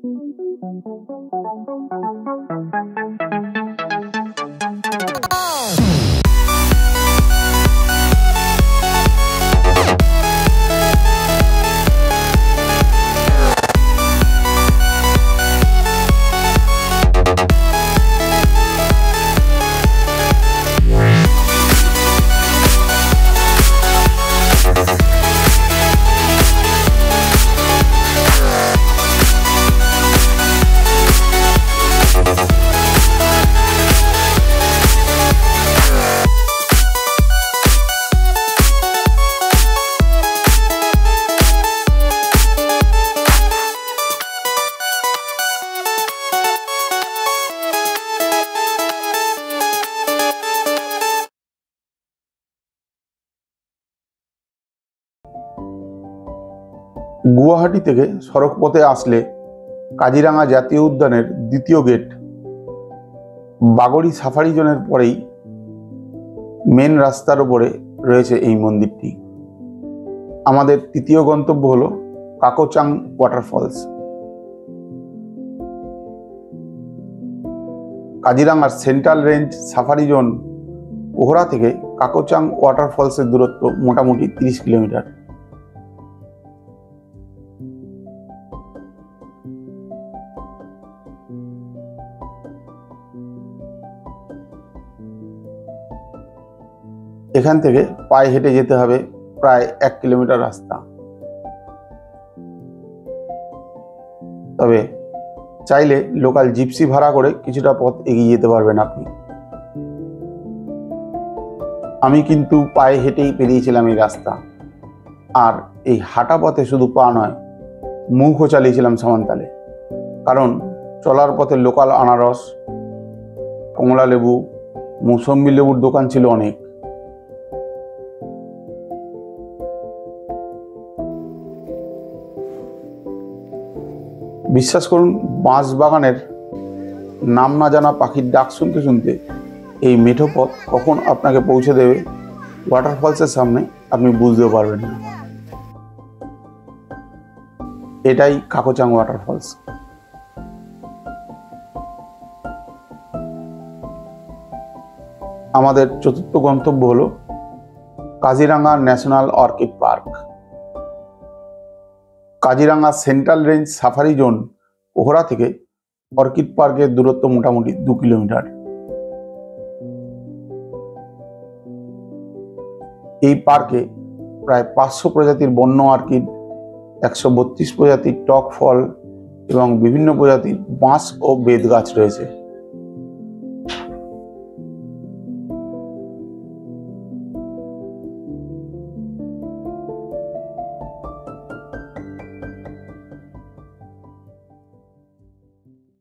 Thank you. Guwahati থেকে সড়ক পথে আসলে কাজিরাঙা জাতীয় উদ্যানের দ্বিতীয় গেট বাগড়ি সাফারি জোনের পরেই মেন রাস্তার ওপরে রয়েছে এই মন্দিরটি। আমাদের তৃতীয় গন্তব্য হলো Kakochang waterfalls. কাজিরাঙার central range safari zone, Ohra থেকে কাকোচাং ওয়াটারফলসের দূরত্ব মোটামুটি তিরিশ কিলোমিটার। এখান থেকে পায়ে হেঁটে যেতে হবে প্রায় এক কিলোমিটার রাস্তা। তবে চাইলে লোকাল জিপসি ভাড়া করে কিছুটা পথ এগিয়ে যেতে পারবেন আপনি। আমি কিন্তু পায়ে হেঁটেই পেরিয়েছিলাম এই রাস্তা। আর এই হাঁটা পথে শুধু পা নয়, মুখও চালিয়েছিলাম সামান্তালে। কারণ চলার পথে লোকাল আনারস কমলা লেবু মৌসম্বি লেবুর দোকান ছিল অনেক। বিশ্বাস করুন বাঁশ বাগানের নাম না জানা পাখির ডাক শুনতে শুনতে এই মেঠো পথ কখন আপনাকে পৌঁছে দেবে? ওয়াটারফলসের সামনে আপনি বুঝতেও পারবেন না। এটাই কাকচাং ওয়াটারফলস আমাদের চতুর্থ গন্তব্য হলো Kaziranga national orchid park. Kaziranga central range safari zone Ohra থেকে অর্কিড পার্কের দূরত্ব মোটামুটি দু কিলোমিটার। এই পার্কে প্রায় পাঁচশো প্রজাতির বন্য অর্কিড, একশো বত্রিশ প্রজাতির টক ফল এবং বিভিন্ন প্রজাতির বাঁশ ও বেত গাছ রয়েছে।